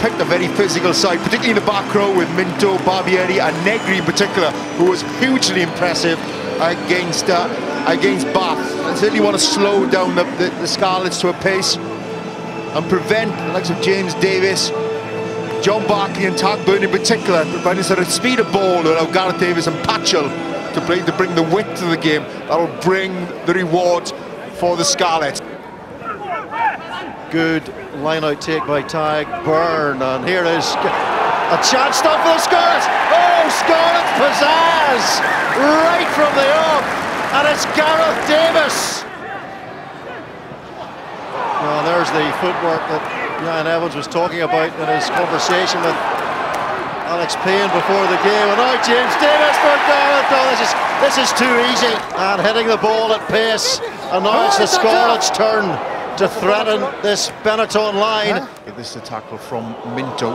picked a very physical side, particularly in the back row with Minto, Barbieri and Negri in particular, who was hugely impressive against uh, against Bath. I certainly want to slow down the, the, the Scarlets to a pace and prevent the likes of James Davies, John Barclay and Tadhg Beirne in particular, providing sort of speed of ball without Gareth Davies and Patchell to, play, to bring the width to the game. That'll bring the reward for the Scarlets. Good line-out take by Tadhg Beirne, and here is a chance stop for the Scarlets. Oh, Scarlets pizzazz right from the off, and it's Gareth Davies. Well, there's the footwork that Ryan Evans was talking about in his conversation with Alex Payne before the game. And now James Davies for Gareth. Oh, this is this is too easy. And hitting the ball at pace. And now it's the Scarlets' turn to threaten this Benetton line. This is a tackle from Minto.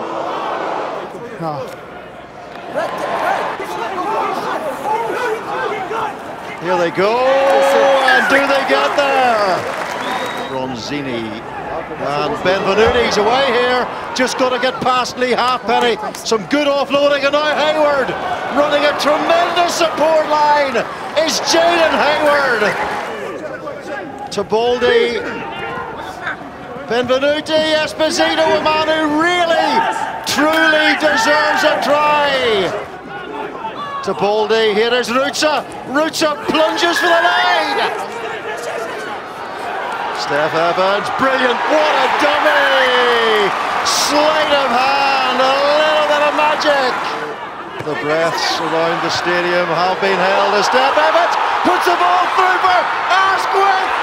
Here they go, and do they get there? Bronzini and Benvenuti's away here. Just got to get past Leigh Halfpenny. Some good offloading, and now Hayward running a tremendous support line is Jayden Hayward. Tebaldi. Benvenuti, Esposito, a man who really, truly deserves a try Tebaldi. Here is Ruzza. Ruzza plunges for the line. Steff Evans, brilliant. What a dummy! Sleight of hand, a little bit of magic. The breaths around the stadium have been held as Steff Evans puts the ball through for Asquith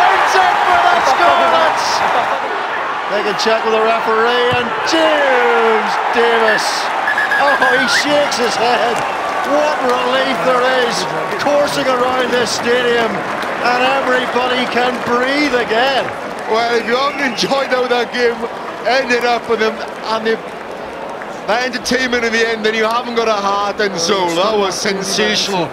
wins it for the Scarlets. They can check with the referee, and James Davies Oh, he shakes his head. What relief there is coursing around this stadium and everybody can breathe again. Well, if you haven't enjoyed how that game ended up with them and the, the entertainment in the end, then you haven't got a heart and soul. That was sensational.